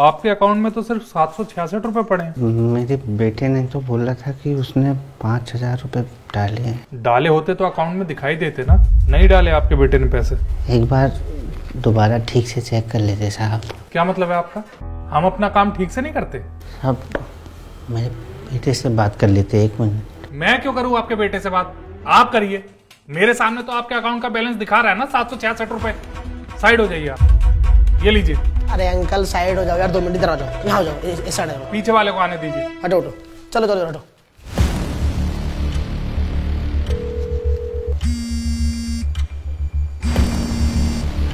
आपके अकाउंट में तो सिर्फ़ सात सौ छियासठ रुपए पड़े मेरे बेटे ने तो बोला था कि उसने पाँच हज़ार रुपये डाले हैं। डाले होते तो अकाउंट में दिखाई देते ना। नहीं डाले आपके बेटे ने पैसे। एक बार दोबारा ठीक से चेक कर लेते साहब। क्या मतलब है आपका? हम अपना काम ठीक से नहीं करते? साहब मेरे बेटे से बात कर लेते एक मिनट। मैं क्यों करूँ आपके बेटे से बात? आप करिए। मेरे सामने तो आपके अकाउंट का बैलेंस दिखा रहा है ना सात सौ छियासठ रुपए। साइड हो जाइए आप। ये लीजिए। अरे अंकल साइड हो जाओ यार दो मिनट इधर आ जाओ यहाँ आ जाओ इस इस साइड आ जाओ। पीछे वाले को आने दीजिए। हटो हटो चलो चलो हटो।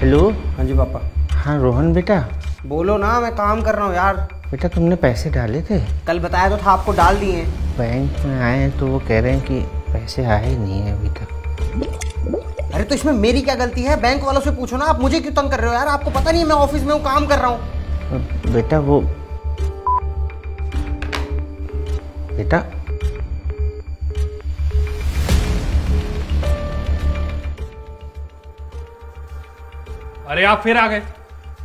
हेलो हाँ जी पापा। हाँ रोहन बेटा। बोलो ना मैं काम कर रहा हूँ यार। बेटा तुमने पैसे डाले थे? कल बताया तो था आपको डाल दिए बैंक में आए तो वो कह रहे हैं कि पैसे आए नहीं है अभी तक। अरे तो इसमें मेरी क्या गलती है? बैंक वालों से पूछो ना आप मुझे क्यों तंग कर रहे हो यार? आपको पता नहीं है मैं ऑफ़िस में हूँ काम कर रहा हूँ। बेटा वो बेटा अरे आप फिर आ गए।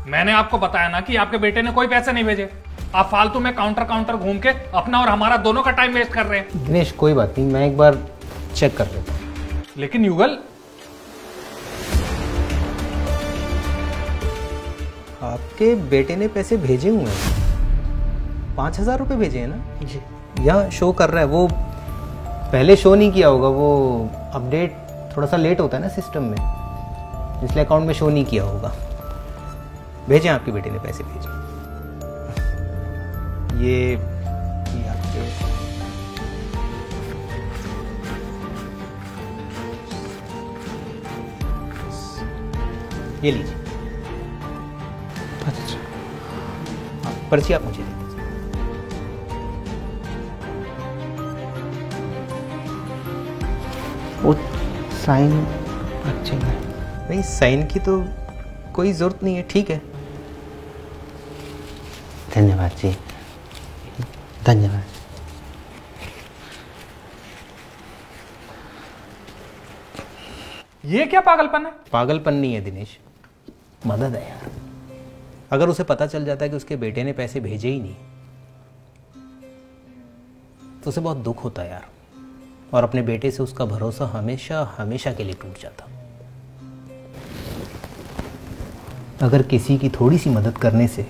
मैंने आपको बताया ना कि आपके बेटे ने कोई पैसे नहीं भेजे। आप फालतू में काउंटर काउंटर घूम के अपना और हमारा दोनों का टाइम वेस्ट कर रहे हैं। दिनेश कोई बात नहीं मैं एक बार चेक कर लेता हूँ। लेकिन युगल आपके बेटे ने पैसे भेजे हुए हैं। पाँच हज़ार रुपये भेजे हैं ना? जी। यहाँ शो कर रहा है वो पहले शो नहीं किया होगा वो अपडेट थोड़ा सा लेट होता है ना सिस्टम में। इसलिए अकाउंट में शो नहीं किया होगा। भेजे आपके बेटे ने पैसे भेजे। ये ये आपके ये लीजिए। पर्ची आप मुझे दे दीजिए। वो साइन अच्छे में नहीं साइन की तो कोई ज़रूरत नहीं है ठीक है। धन्यवाद जी। धन्यवाद। ये क्या पागलपन है? पागलपन नहीं है दिनेश। मदद है यार। अगर उसे पता चल जाता है कि उसके बेटे ने पैसे भेजे ही नहीं तो उसे बहुत दुख होता है यार। और अपने बेटे से उसका भरोसा हमेशा हमेशा के लिए टूट जाता। अगर किसी की थोड़ी सी मदद करने से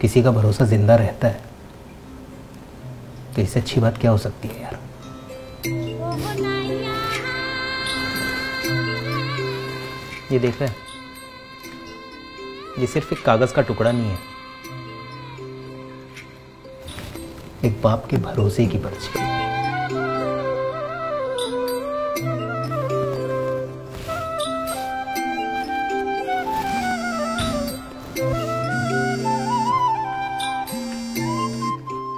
किसी का भरोसा ज़िंदा रहता है तो इससे अच्छी बात क्या हो सकती है यार? ये देख रहे हैं। ये सिर्फ़ एक कागज़ का टुकड़ा नहीं है। एक बाप के भरोसे की पर्ची।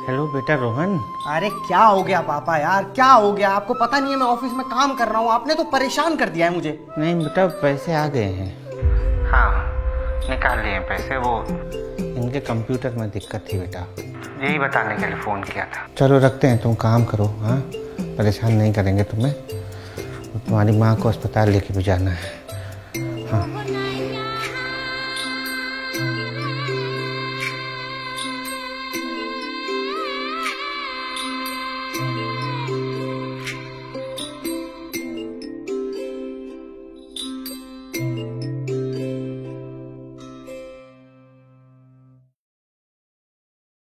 हेलो बेटा रोहन। अरे क्या हो गया पापा यार? क्या हो गया? आपको पता नहीं है मैं ऑफ़िस में काम कर रहा हूँ। आपने तो परेशान कर दिया है मुझे। नहीं बेटा पैसे आ गए हैं। हाँ निकाल लिए पैसे वो इनके कंप्यूटर में दिक्कत थी बेटा। यही बताने के लिए फ़ोन किया था। चलो रखते हैं तुम काम करो हाँ? परेशान नहीं करेंगे तुम्हें। तुम्हारी माँ को अस्पताल लेके भी जाना है। हाँ।